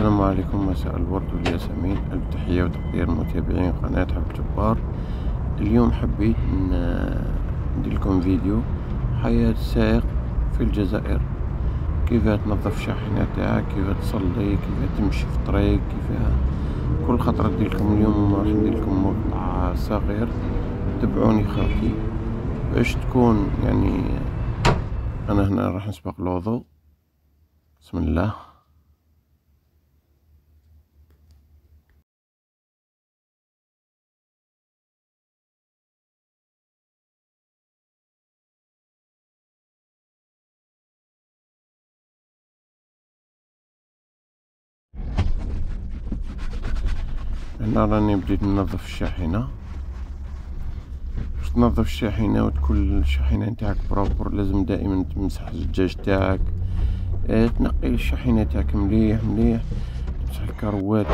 السلام عليكم. مساء الورد والياسمين ألف تحية وتقدير متابعين قناة حب جبار اليوم حبيت ندير لكم فيديو حياة سائق في الجزائر. كيف تنظف الشاحنة تاعك؟ كيف تصلي؟ كيف تمشي في الطريق؟ كيف كل خطرة ندير لكم اليوم راح ندير لكم مقطع صغير. تبعوني خاطي باش تكون يعني أنا هنا راح نسبق الوضوء بسم الله. هنا راني بديت ننظف الشاحنة. باش تنظف الشاحنة وتكون الشاحنة نتاعك بروبر لازم دائما تمسح الزجاج تاعك. آه تنقي الشاحنة تاعك مليح مليح. تمسح الكروات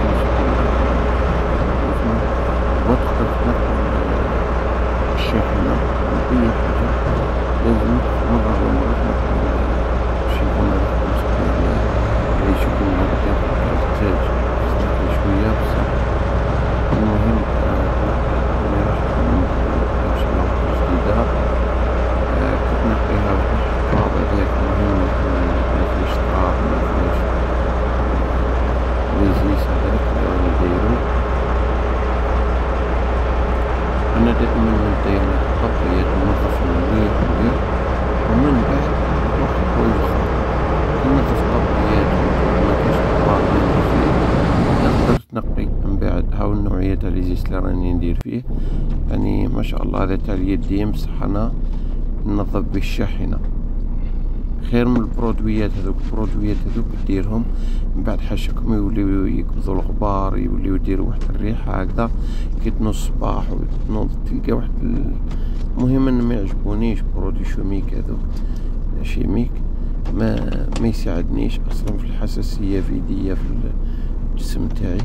وتقدر تنقي الشاحنة. من أي حاجة لازم تنقي الشاحنة باش يكون هذا الزجاج شوية بصح المهم اللي راح تمشي لوطة جديدة كتنقيها التراب هذاك مهم يكون مفيهش تراب مفيهش ليزيس هذاك اللي راني دايرو أنا دائما نبدا يعني الطبيات ننظف مليح مليح ومن بعد نروح لحوايج أخرى ننظف الطبيات ومكاش تراب تقدر تنقي من بعد هاو النوعية تاع ليزيس اللي ندير فيه. يعني ما شاء الله هذا تاع اليدين بصح أنا ننظف به الشاحنة. خير من البرودويات هذوك البرودويات هذوك ديرهم من بعد حاشاكم يوليو يقبضوا الغبار يوليو يديروا واحد الريحة هكذا كي تنوض الصباح وتنوض تلقى واحد المهم إن ما يعجبونيش produits chimiques هذوك. شيميك ما ما يساعدنيش أصلا في الحساسية فيدية في الجسم تاعي.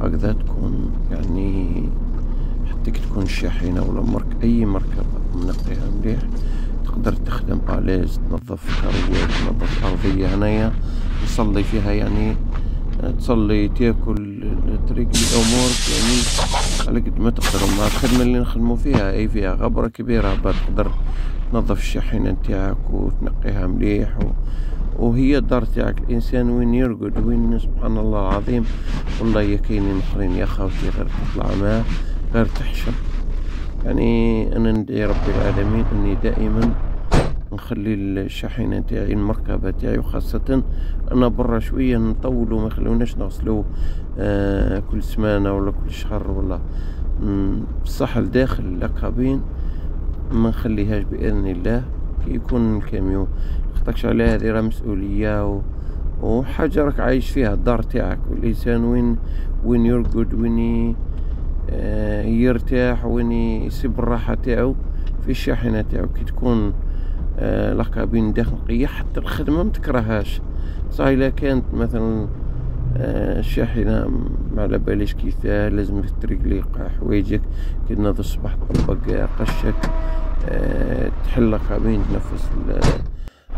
هكذا تكون يعني حتى تكون شاحنة ولا مرك أي مركبة منقيها مليح تقدر تخدم أليز تنظف كروات تنظف أرضية هنايا تصلي فيها يعني تصلي تاكل تريق أمورك يعني على قد ما تقدر. مع الخدمة اللي نخدمو فيها أي فيها غبرة كبيرة تقدر تنظف الشاحنة نتاعك وتنقيها مليح و... وهي الدار تاعك. الإنسان وين يرقد؟ وين؟ سبحان الله العظيم. والله كاينين آخرين يا خاوتي غير تطلع معاه غير تحشم يعني أنا ندعي ربي العالمين أني دائما نخلي الشاحنة تاعي المركبة تاعي وخاصة أنا برا شوية نطولو ما خلوناش نغسلو آه كل سمانة ولا كل شهر ولا. بصح لداخل الكابين ما نخليهاش بإذن الله كي يكون الكاميون خطكش على هذه راه مسؤولية و... وحاجة راك عايش فيها الدار تاعك والإنسان وين وين يرقد وين آه يرتاح وين يسيب الراحة تاعو في الشاحنة تاعو. كي تكون آه لاكابين داخل نقية حتى الخدمة متكرهاش صح إلا كانت مثلا آه الشاحنة ما على باليش كيفاه لازم تريقلي حوايجك. كي تنوض الصباح تطبق قشك آه تحل لاكابين تنفس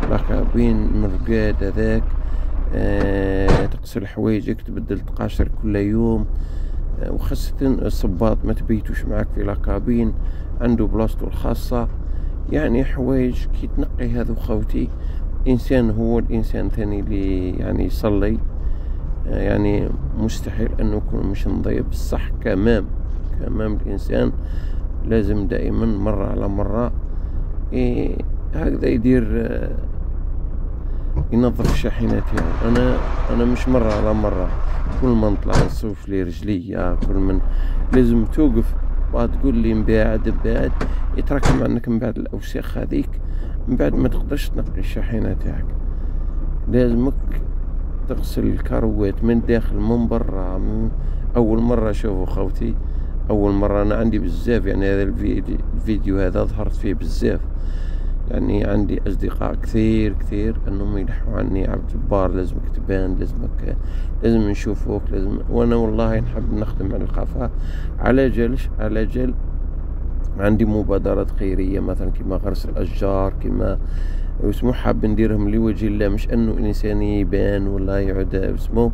ركابين مرقاد هذاك أه تغسل حوايجك تبدل تقاشر كل يوم. وخاصة الصباط ما تبيتوش معاك في لاكابين عنده بلاصتو الخاصة. يعني حوايج كي تنقي هذا خوتي إنسان هو الإنسان ثاني اللي يعني يصلي. يعني مستحيل أنه يكون مش نضيب الصح كمام كمام الإنسان لازم دائما مرة على مرة. إيه هكذا يدير ينظف الشاحنة تاعو أنا أنا مش مرة على مرة. كل ما نطلع نصوف لي رجلي كل من لازم توقف. بعد تقول لي من بعد بعد. يتراكم عندك من بعد الأوساخ هذيك؟ من بعد ما تقدرش تنقي الشاحنة تاعك. لازمك تغسل الكروات من داخل من برا من أول مرة شوفوا خوتي. أول مرة أنا عندي بزاف يعني هذا الفيديو هذا ظهرت فيه بزاف. يعني عندي أصدقاء كثير كثير أنهم يلحوا عني عبد الجبار لازمك تبان لازمك لازم نشوفوك لازم وأنا والله نحب نخدم على الخفاء. على جلش على جل عندي مبادرات خيرية مثلا كما غرس الأشجار كما واسمو حاب نديرهم لوجه الله مش إنه الانسان يبان ولا يعود اسمه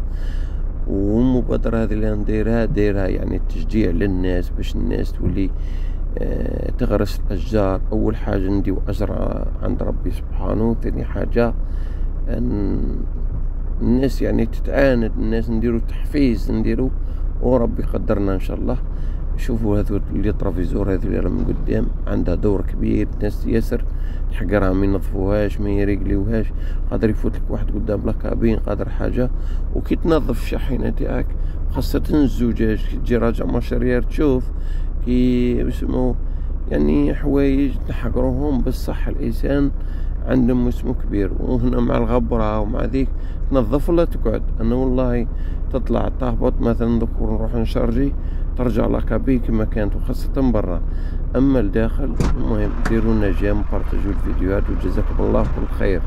والمبادرة هذه اللي نديرها دايرها يعني تشجيع للناس باش الناس تولي تغرس الأشجار أول حاجة نديو أجر عند ربي سبحانه ثاني حاجة الناس يعني تتعاند الناس نديرو تحفيز نديرو وربي قدرنا إن شاء الله. شوفوا هذو اللي طرافيزور هذو اللي من قدام عندها دور كبير ناس ياسر تحقرها ما ينظفوهاش ما يريقليوهاش قادر يفوت لك واحد قدام لا كابين قادر حاجة. وكي تنظف الشاحنة تاعك خاصة الزجاج كي تجي راجع ماشريير تشوف كي يسمو يعني حوايج نحقروهم بصح الإنسان عندهم اسمه كبير وهنا مع الغبرة ومع ذيك تنظف ولا تقعد؟ أنا والله تطلع تهبط مثلا ذكر نروح نشارجي ترجع لاكابي كما كانت وخاصة برا. أما الداخل المهم ديروا لنا جيم بارتاجوا الفيديوهات وجزاكم الله كل خير.